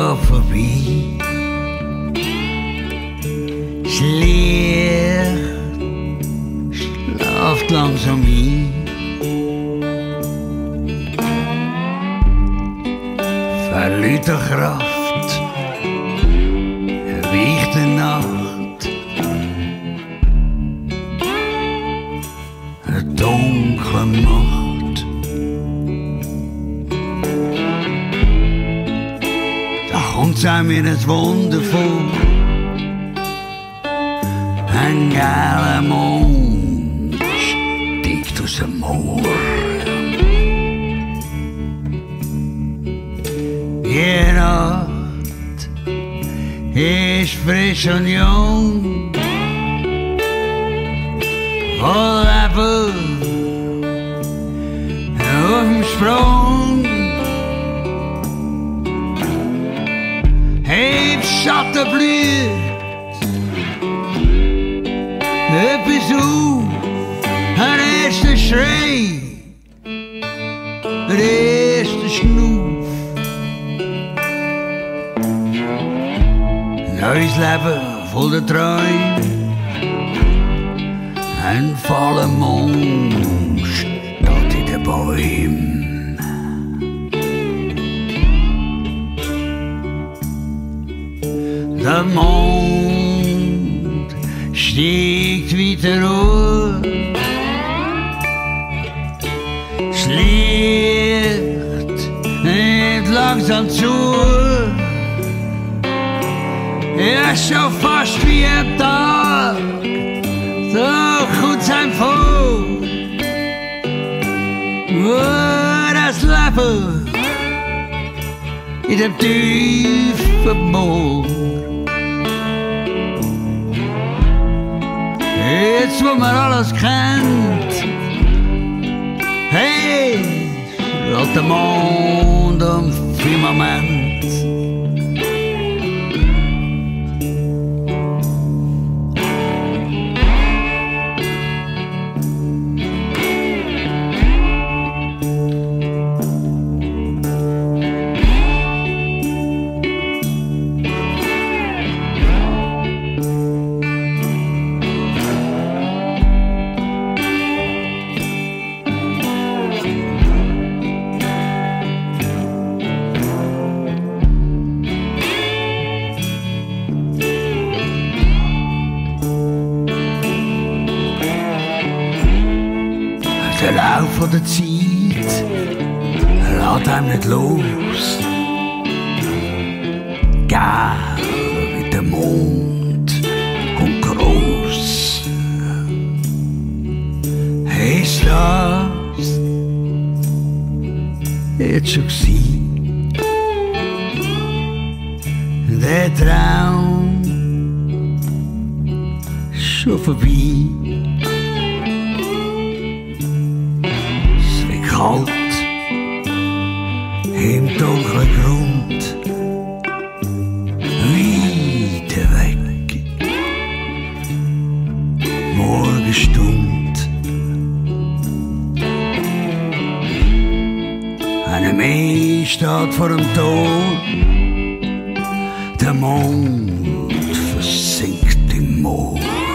voorbij. Slecht slaaft langzaam in. Verliete kracht wiegt Zij in het wondervol. En Galemond door zijn moor. Je nacht is fris en jong. Vol appel op een zatte bloed. Up is hoe, het eerste schree. Het eerste snoef. Huisleven vol de trein. En vallen mons dat in de boom. De mond steekt wie terug. Slecht het langzaam toe. Ja, zo vast wie het dag. Zo goed zijn voor. Wat is leppen. In het diepe boor. Het wat maar alles kent. Hey, wat de mond een firmament. Te lauw voor het ziet, laat hem niet los. Kaal met de mond, kom kroos. Hij staat, het zie. De droom, zo voorbij. Heemt ooglijk rond. Wie de weg, morgen stond. En de mee staat voor hem dood. De mond verzinkt in moord.